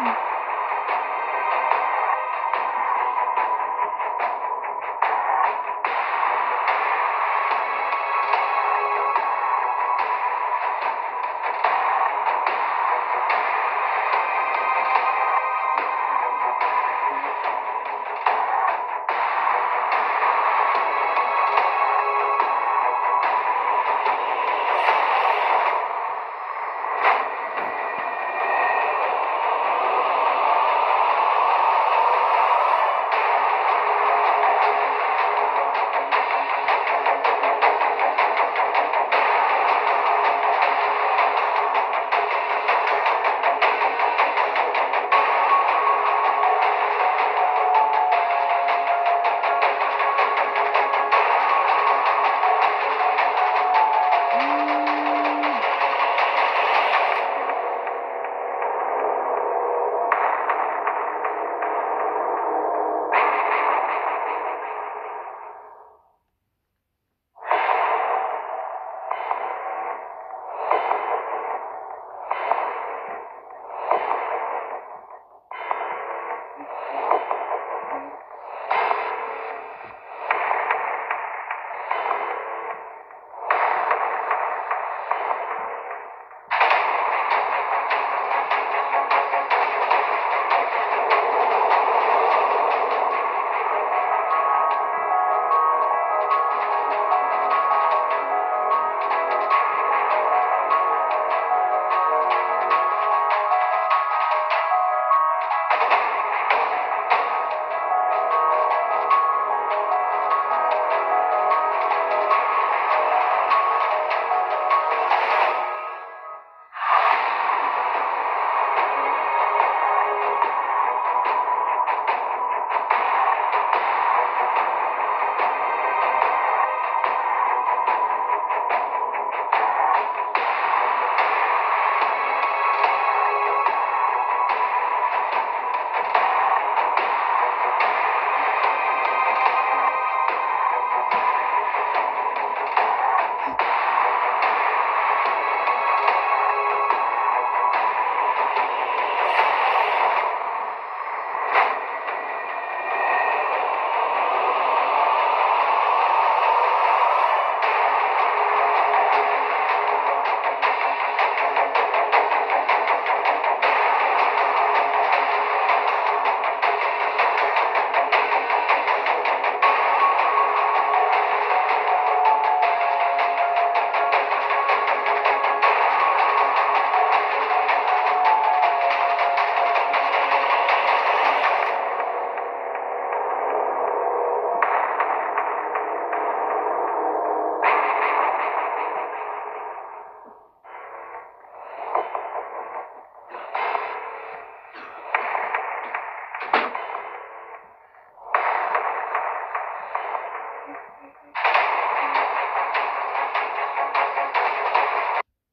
Mm-hmm.